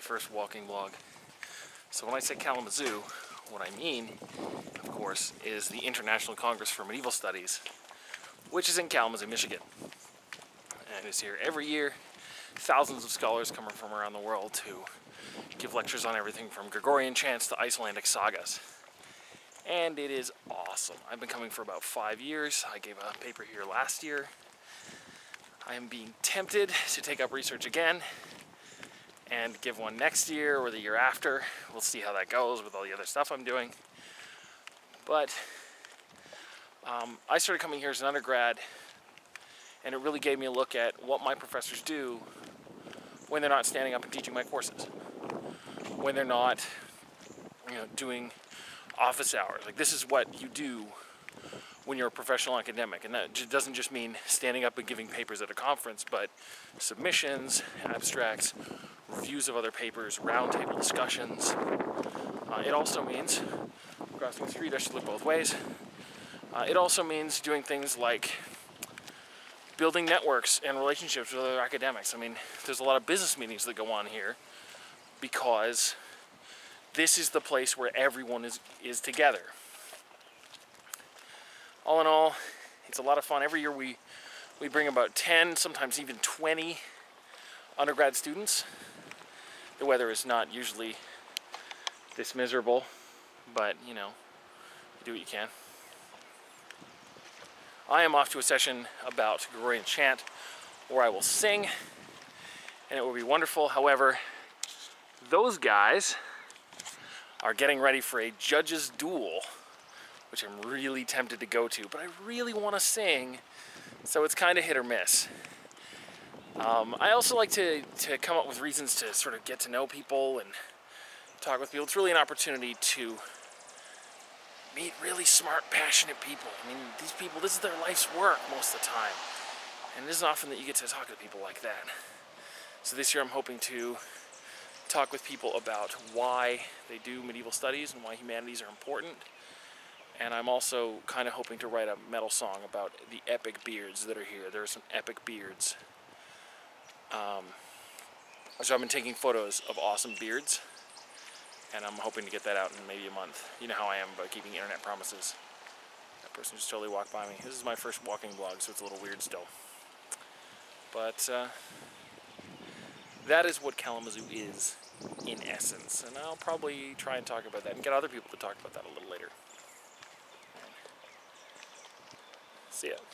my first walking blog. So when I say Kalamazoo, what I mean, of course, is the International Congress for Medieval Studies, which is in Kalamazoo, Michigan. And it's here every year. Thousands of scholars come from around the world to give lectures on everything from Gregorian chants to Icelandic sagas. And it is awesome. I've been coming for about five years. I gave a paper here last year. I am being tempted to take up research again and give one next year or the year after. We'll see how that goes with all the other stuff I'm doing. But um, I started coming here as an undergrad, and it really gave me a look at what my professors do when they're not standing up and teaching my courses, when they're not, you know, doing office hours. Like this is what you do when you're a professional academic. And that doesn't just mean standing up and giving papers at a conference, but submissions, abstracts, reviews of other papers, roundtable discussions. Uh, it also means crossing the street, I should look both ways. Uh, it also means doing things like building networks and relationships with other academics. I mean, there's a lot of business meetings that go on here because this is the place where everyone is, is together. All in all, it's a lot of fun. Every year we, we bring about 10, sometimes even 20 undergrad students. The weather is not usually this miserable, but you know, you do what you can. I am off to a session about Gregorian chant where I will sing and it will be wonderful. However, those guys are getting ready for a judge's duel, which I'm really tempted to go to, but I really want to sing, so it's kind of hit or miss. Um, I also like to, to come up with reasons to sort of get to know people and talk with people. It's really an opportunity to meet really smart, passionate people. I mean, these people, this is their life's work most of the time. And it isn't often that you get to talk to people like that. So this year I'm hoping to talk with people about why they do medieval studies and why humanities are important. And I'm also kind of hoping to write a metal song about the epic beards that are here. There are some epic beards. Um, so I've been taking photos of awesome beards and I'm hoping to get that out in maybe a month. You know how I am about keeping internet promises. That person just totally walked by me. This is my first walking blog, so it's a little weird still. But uh, that is what Kalamazoo is in essence. And I'll probably try and talk about that and get other people to talk about that a little later. See ya.